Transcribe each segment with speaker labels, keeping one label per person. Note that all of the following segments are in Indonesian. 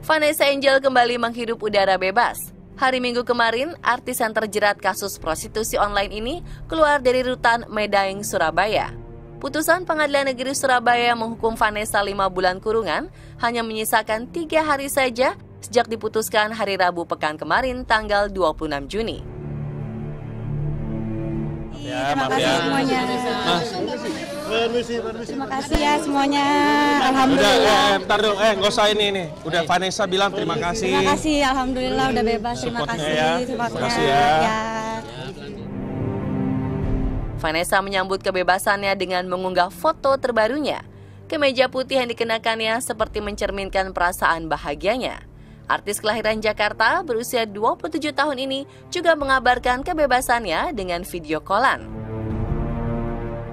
Speaker 1: Vanessa Angel kembali menghirup udara bebas. Hari Minggu kemarin, artis yang terjerat kasus prostitusi online ini keluar dari rutan Medaeng, Surabaya. Putusan Pengadilan Negeri Surabaya menghukum Vanessa lima bulan kurungan hanya menyisakan tiga hari saja sejak diputuskan hari Rabu pekan kemarin tanggal 26 Juni.
Speaker 2: Ya, Terima kasih ya. semuanya. Mas. Permisi, permisi. Terima kasih ya semuanya. Alhamdulillah. Udah,
Speaker 3: eh, ntar dulu, eh nggak usah ini nih. Udah Vanessa bilang terima kasih.
Speaker 2: Terima kasih, Alhamdulillah udah bebas. Terima kasih.
Speaker 3: Ya. Terima kasih ya. ya.
Speaker 1: Vanessa menyambut kebebasannya dengan mengunggah foto terbarunya. Kemeja putih yang dikenakannya seperti mencerminkan perasaan bahagianya. Artis kelahiran Jakarta berusia 27 tahun ini juga mengabarkan kebebasannya dengan video callan.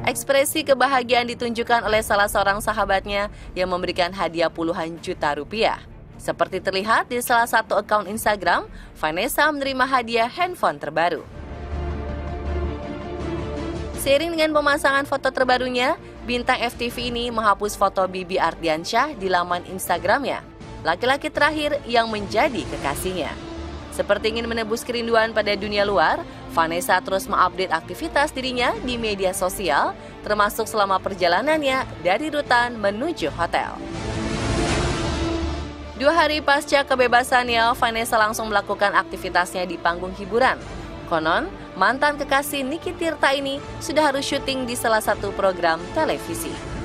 Speaker 1: Ekspresi kebahagiaan ditunjukkan oleh salah seorang sahabatnya yang memberikan hadiah puluhan juta rupiah. Seperti terlihat di salah satu akun Instagram, Vanessa menerima hadiah handphone terbaru. Seiring dengan pemasangan foto terbarunya, bintang FTV ini menghapus foto Bibi Ardiansyah di laman Instagramnya, laki-laki terakhir yang menjadi kekasihnya. Seperti ingin menebus kerinduan pada dunia luar, Vanessa terus mengupdate aktivitas dirinya di media sosial, termasuk selama perjalanannya dari rutan menuju hotel. Dua hari pasca kebebasannya, Vanessa langsung melakukan aktivitasnya di panggung hiburan. Konon, mantan kekasih Niki Tirta ini sudah harus syuting di salah satu program televisi.